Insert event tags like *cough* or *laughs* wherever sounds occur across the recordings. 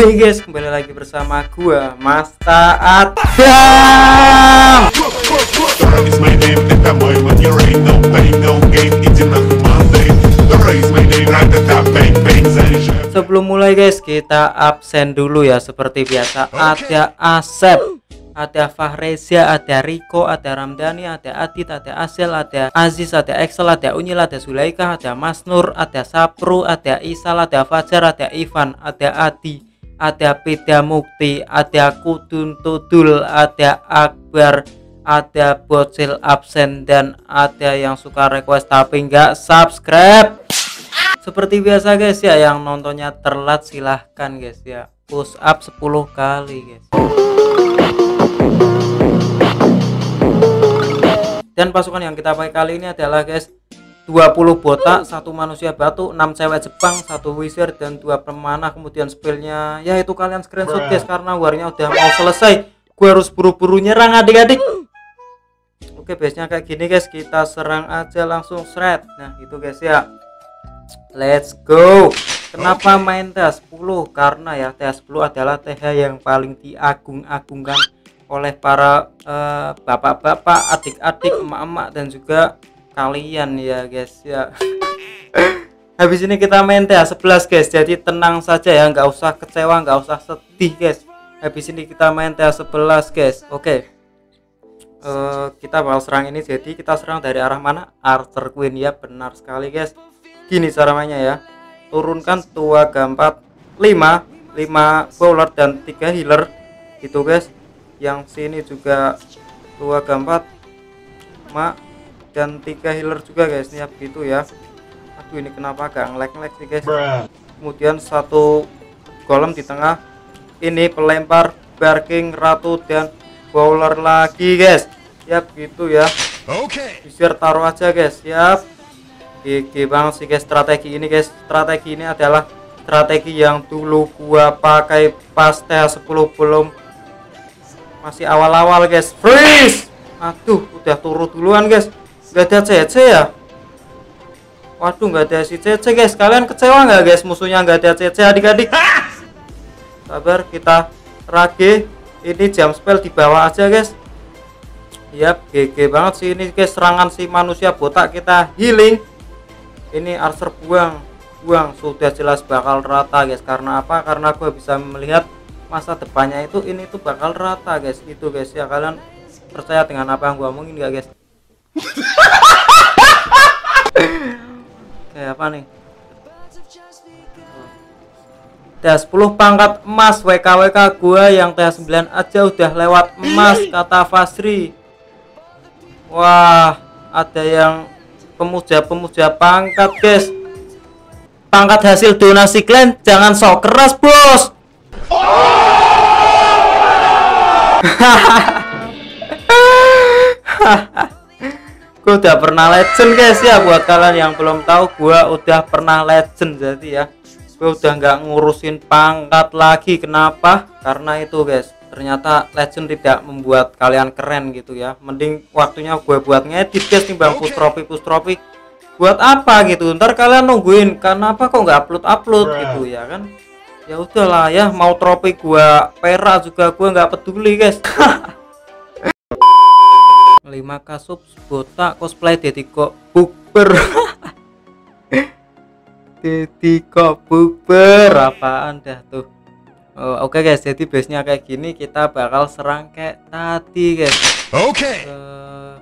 Oke okay guys, kembali lagi bersama gua Mas Taat. Sebelum mulai guys, kita absen dulu ya seperti biasa. Ada Asep, ada Fahrezia, ada Riko, ada Ramdhani, ada Adit, ada Asel, ada Aziz, ada Excel, ada Unyil, ada Zulaika, ada Mas Nur, ada Sapru, ada Isal, ada Fajar, ada Ivan, ada Adi, ada Peda Mukti, ada Kudun Tudul, ada Akbar, ada Bocil absen dan ada yang suka request tapi nggak subscribe. Seperti biasa guys ya yang nontonnya terlat silahkan guys ya. Push up 10 kali guys. Dan pasukan yang kita pakai kali ini adalah guys 20 botak satu manusia batu 6 cewek Jepang satu wizard dan dua pemanah. Kemudian spellnya ya itu kalian screenshot guys karena warnya udah mau selesai. Gue harus buru-buru nyerang adik-adik. Oke base nya kayak gini guys kita serang aja langsung shred nah gitu guys ya. Let's go. Kenapa main TH10? Karena ya TH10 adalah TH yang paling diagung-agungkan oleh para eh, bapak-bapak, adik-adik, emak-emak dan juga kalian ya guys ya. *laughs* Habis ini kita main TH11 guys. Jadi tenang saja ya, nggak usah kecewa, nggak usah sedih guys. Habis ini kita main TH11 guys. Oke. Eh, kita bakal serang ini jadi kita serang dari arah mana? Archer Queen ya, benar sekali guys gini cara mainnya ya turunkan tua gampat 5 5 bowler dan 3 healer gitu guys yang sini juga tua gampat mak dan 3 healer juga guys. Ya begitu ya. Aduh ini kenapa agak ngelag-ngelag sih guys? Kemudian satu golem di tengah. Ini pelempar barking ratu dan bowler lagi guys. Ya begitu ya. Okay. bisa taruh aja guys. Siap GG banget sih guys strategi ini guys. Strategi ini adalah strategi yang dulu gua pakai pas TH10 belum. Masih awal-awal guys. Freeze! Aduh udah turun duluan guys nggak ada CC ya? Waduh nggak ada si CC guys. Kalian kecewa nggak guys? Musuhnya nggak ada CC adik-adik. Sabar kita rage. Ini jam spell di bawah aja guys. Yap, GG banget sih ini guys. Serangan si manusia botak kita healing. Ini archer buang. Buang. Sudah jelas bakal rata guys. Karena apa? Karena gue bisa melihat masa depannya itu ini tuh bakal rata guys. Itu guys. Ya kalian percaya dengan apa yang gue omongin gak guys kayak apa nih? TH10 pangkat emas WKWK gua yang TH9 aja udah lewat emas *clears throat* kata Fasri. Wah ada yang pemuja-pemuja pangkat guys. Pangkat hasil donasi kalian jangan sok keras bos *clears throat* gue udah pernah legend guys ya. Buat kalian yang belum tahu gua udah pernah legend jadi ya. Gue udah nggak ngurusin pangkat lagi. Kenapa? Karena itu guys ternyata legend tidak membuat kalian keren gitu ya. Mending waktunya gue buat ngedit guys timbang push trophy push trophy buat apa gitu? Ntar kalian nungguin. Kenapa kok nggak upload upload gitu ya kan? Ya udahlah ya mau trofi gua perak juga gua nggak peduli guys *laughs* 5 kasub botak cosplay dedi kok bukber *laughs* dedi kok bukber apaan dah tuh? Oh, oke guys jadi base nya kayak gini kita bakal serang kayak tadi guys. Okay. Eh,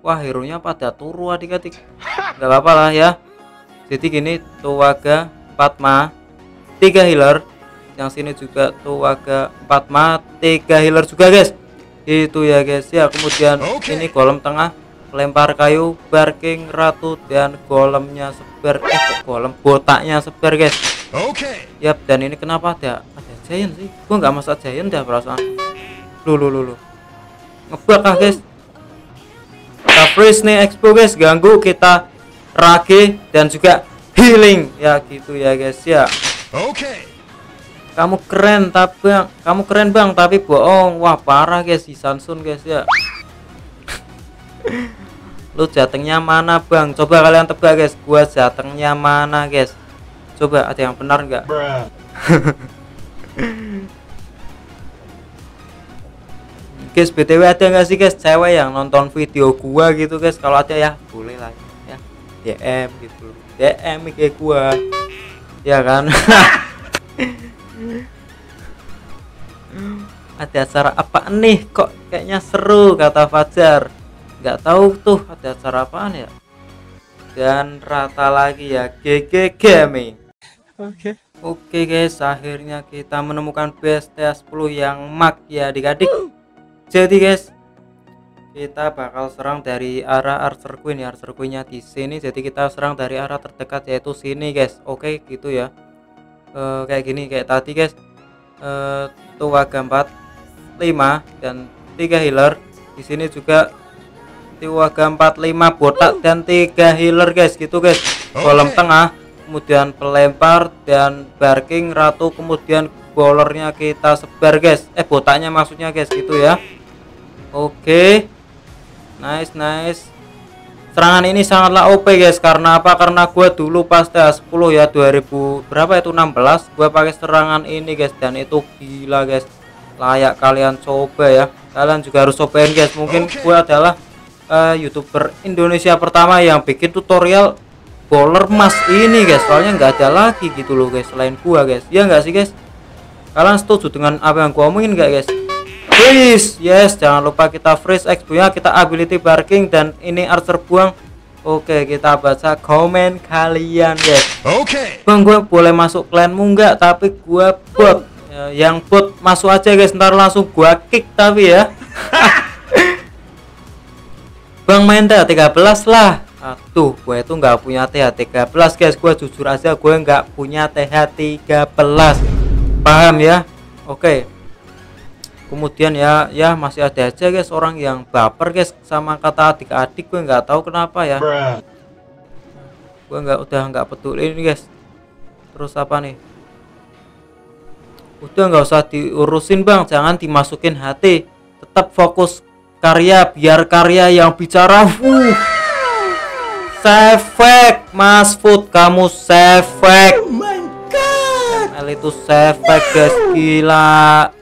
wah hero nya pada turu adik-adik. Nggak apa-apa lah ya. Jadi gini tuaga 4 ma 3 healer. Yang sini juga tuaga 4 ma 3 healer juga guys itu ya guys ya kemudian Oke. ini golem tengah lempar kayu barking ratu dan golemnya sebar eh golem botaknya sebar guys Okay. Yap, dan ini kenapa ada ada giant sih? Gua nggak masak giant dah perasaan. Lu lu lu lu. Ngebug ah guys. Kita freeze nih expo guys, ganggu kita rage dan juga healing ya gitu ya guys ya. Okay. Kamu keren tapi bang, kamu keren bang tapi bohong. Wah parah guys si Samsung guys ya. *laughs* Lu jatengnya mana bang? Coba kalian tebak guys. Gua jatengnya mana guys? Coba ada yang benar nggak? *laughs* Guys btw ada nggak sih guys cewek yang nonton video gua gitu guys kalau ada ya boleh lah ya DM gitu DM kayak gua ya kan *laughs* ada acara apa nih kok kayaknya seru kata Fajar nggak tahu tuh ada acara apaan ya dan rata lagi ya GG Gaming Oke. Oke guys, akhirnya kita menemukan BSTA 10 yang mak ya adik-adik. Jadi guys, kita bakal serang dari arah Archer Queen ya, Archer Queennya di sini. Jadi kita serang dari arah terdekat yaitu sini guys. Oke, gitu ya. Eh, kayak gini kayak tadi guys. Eh, Tuaga 45 dan 3 healer. Di sini juga Tuaga 45 botak dan 3 healer guys, gitu guys. Kolom tengah kemudian pelempar dan barking ratu kemudian bowlernya kita sebar guys. Eh botaknya maksudnya guys. Gitu ya. Oke. Nice nice serangan ini sangatlah OP guys. Karena apa? Karena gua dulu pas TA 10 ya 2000 berapa itu? 16 gua pakai serangan ini guys. Dan itu gila guys. Layak kalian coba ya. Kalian juga harus cobain guys. Mungkin gua adalah eh, youtuber Indonesia pertama yang bikin tutorial bowler emas ini guys. Soalnya nggak ada lagi gitu loh guys selain gua guys. Ya nggak sih guys? Kalian setuju dengan apa yang gua omongin nggak guys please yes jangan lupa kita freeze X nya kita ability barking dan ini archer buang oke kita baca komen kalian guys Okay. bang gue boleh masuk klanmu nggak? Tapi gua bot. Ya, yang bot masuk aja guys. Ntar langsung gua kick tapi ya. *laughs* Bang main dah 13 lah. Aduh gue itu nggak punya TH 13 guys. Gue jujur aja gue nggak punya TH 13 paham ya? Oke kemudian ya ya masih ada aja guys orang yang baper guys sama kata adik-adik gue nggak tahu kenapa ya. Bruh. gue nggak udah nggak peduli ini guys. Terus apa nih? Udah nggak usah diurusin bang. Jangan dimasukin hati. Tetap fokus karya biar karya yang bicara uh sefek mas food kamu sefek. Oh my god. Itu sefek guys. Gila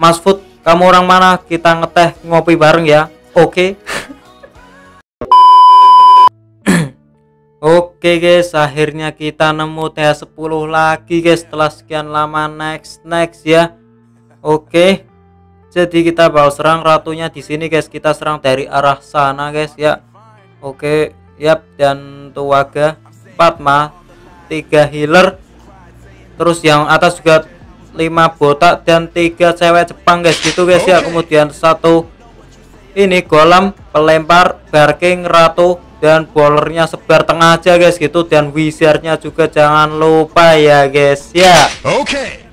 mas food kamu orang mana kita ngeteh ngopi bareng ya oke *coughs* Oke guys, akhirnya kita nemu TH10 lagi guys setelah sekian lama next next ya. Oke. Jadi kita bawa serang ratunya di sini guys. Kita serang dari arah sana guys ya. Oke, yap dan Tuaga 4 ma 3 healer. Terus yang atas juga 5 botak dan 3 cewek Jepang guys gitu guys ya. Kemudian satu ini golem pelempar barking ratu dan bowlernya sebar tengah aja guys gitu dan wizardnya juga jangan lupa ya guys ya Okay.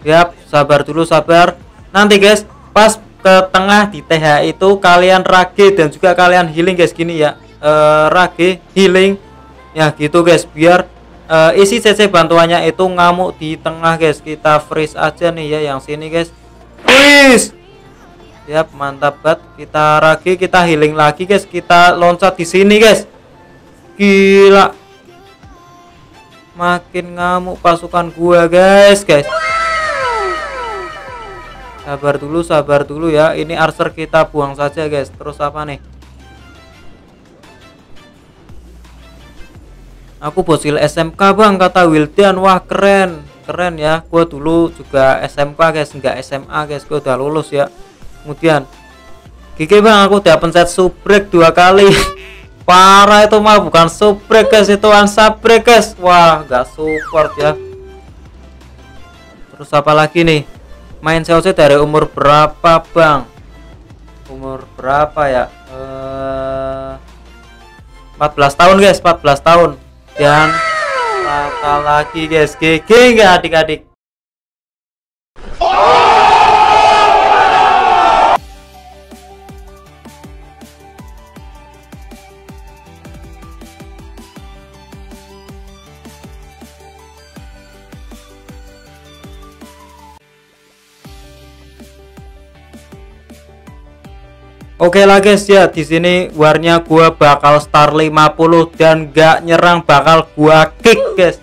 Yap, sabar dulu sabar. Nanti guys, pas ke tengah di TH itu kalian rage dan juga kalian healing guys gini ya. Eh rage, healing. Ya gitu guys, biar eh, isi CC bantuannya itu ngamuk di tengah guys. Kita freeze aja nih ya yang sini guys. Freeze. Yap, mantap banget. Kita rage, kita healing lagi guys. Kita loncat di sini guys. Gila. Makin ngamuk pasukan gua guys, guys sabar dulu sabar dulu ya ini archer kita buang saja guys terus apa nih aku bocil SMK bang kata Wildian wah keren. Keren ya. Gua dulu juga SMK guys. Nggak SMA guys. Gua udah lulus ya. Kemudian Gigi bang aku udah pencet subrek dua kali. *laughs* Parah itu mah bukan subrek guys. Itu unsubrek guys. Wah nggak support ya. Terus apa lagi nih? Main COC dari umur berapa bang? Umur berapa ya? Eh 14 tahun guys. 14 tahun dan rata lagi guys. GG nggak adik-adik Oke lah guys ya di sini warnya gua bakal star 50 dan gak nyerang bakal gua kick guys.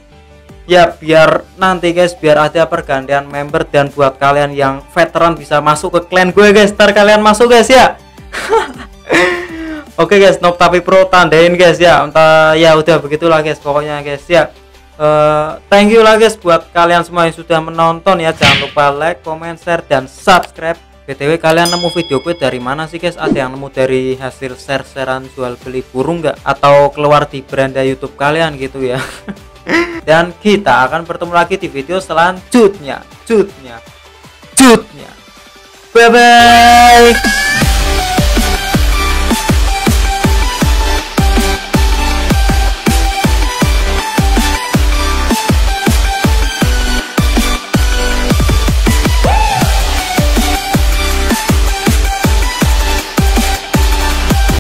ya biar nanti guys biar ada pergantian member dan buat kalian yang veteran bisa masuk ke clan gue guys ntar kalian masuk guys ya *laughs* Oke guys, Nob tapi pro tandain guys ya. Entah ya udah begitulah guys pokoknya guys ya. Uh, thank you lah guys buat kalian semua yang sudah menonton ya. Jangan lupa like, comment, share dan subscribe. BTW kalian nemu video gue dari mana sih guys? Ada yang nemu dari hasil share-sharean jual beli burung nggak? Atau keluar di beranda YouTube kalian gitu ya? *laughs* dan kita akan bertemu lagi di video selanjutnya. Jutnya. Jutnya. Bye bye.